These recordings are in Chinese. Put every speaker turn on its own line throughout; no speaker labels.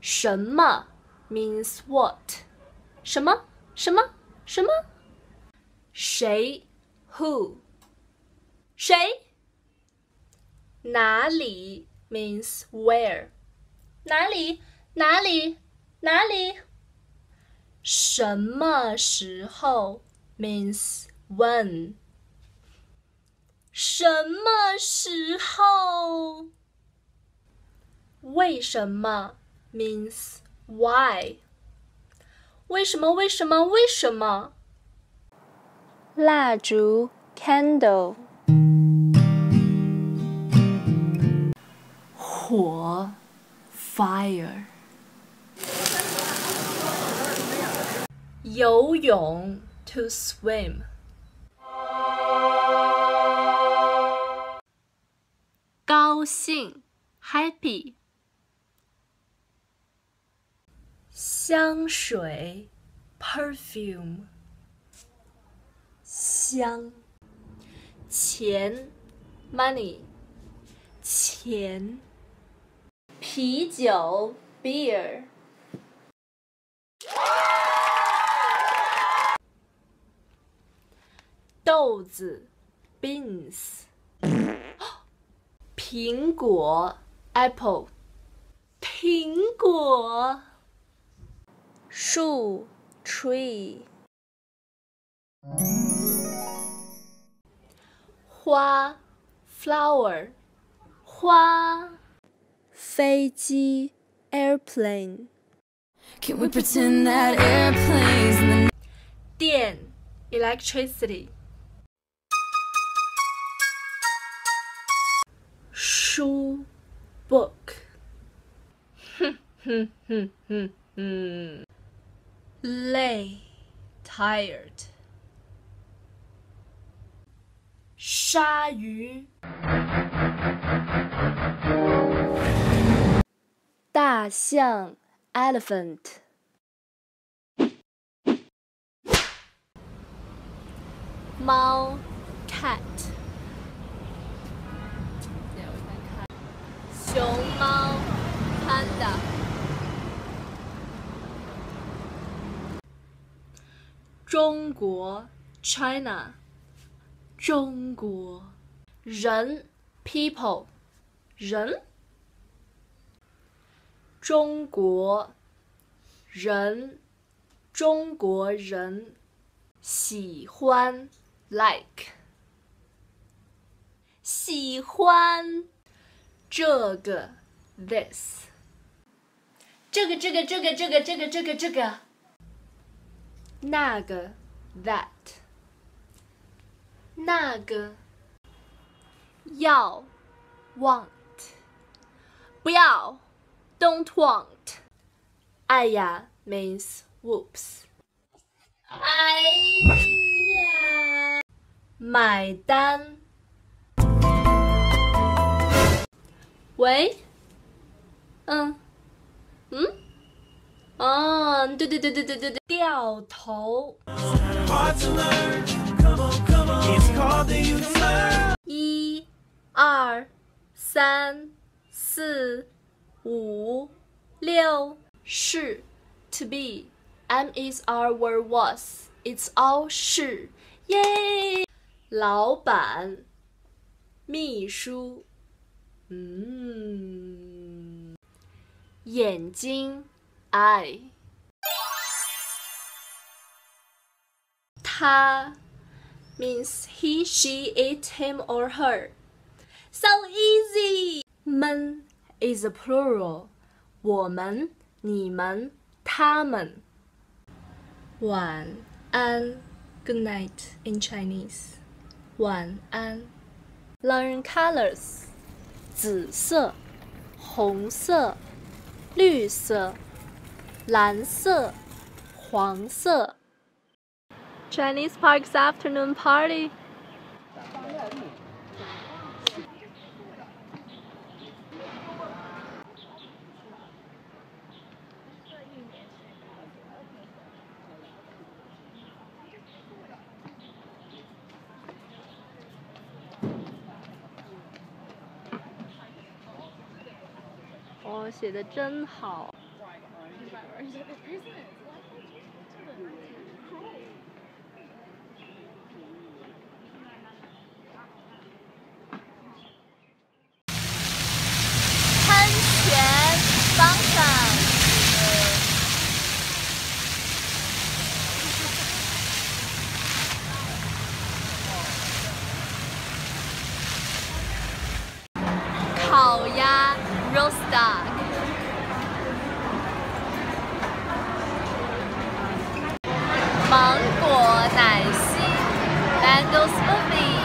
什么 means what？什么什么什么？谁 who？谁？哪里 means where？哪里哪里哪里？什么时候 means when？什么时候？为什么 means why？为什么？为什么？为什么？
蜡烛 candle，
火 fire，游泳 to swim，高兴 happy， 香水 perfume，香，钱 money，钱。啤酒 beer，豆子 beans，苹果 apple，苹果，
树 tree，
花 flower，花。
飞机 airplane，
电 electricity，书 book，哼哼哼哼哼， 累 tired，鲨鱼。
大象 elephant，
猫 cat，熊猫 panda，中国 China，中国。人 people，人。中国人，中国人。喜欢 like 喜欢这个 this 这个这个这个这个这个这个这个。那个 that 那个要 want 不要。Don't want. 哎呀 means whoops. 哎呀，买单。喂，嗯，嗯， 哦，对对对对对对对，掉头。一、二、三、四。五六是 to be，m is our were was. It's all 是。耶老板秘书。嗯。眼睛。eye 他 means he she it him or her so easy 闷 is a plural，我们、你们、他们。晚安，Good night in Chinese。晚安。Learn colors，紫色、红色、绿色、 蓝色、黄色。Chinese Park's afternoon party。写的真好。喷泉房产烤鸭 roast duck 芒果奶昔 （mango smoothie）。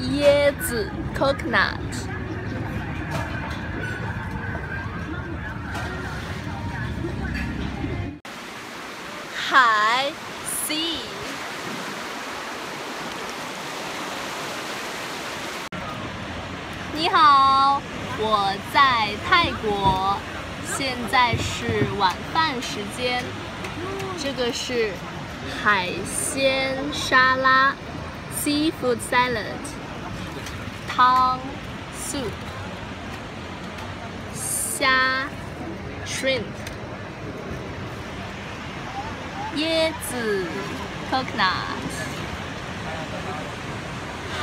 椰子 （coconut）。海 （sea）。你好，我在泰国，现在是晚饭时间。这个是海鲜沙拉 （seafood salad），汤 （soup），虾 （shrimp），椰子 （coconut），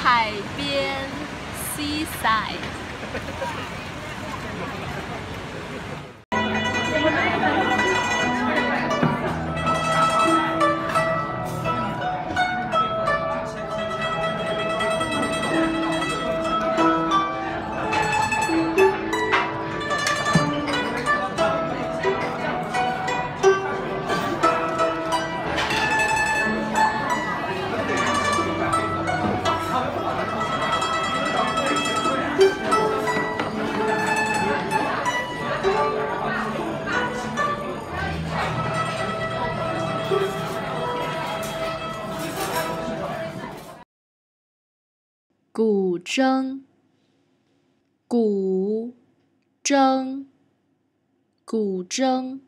海边。Seaside. 古筝，古筝，古筝。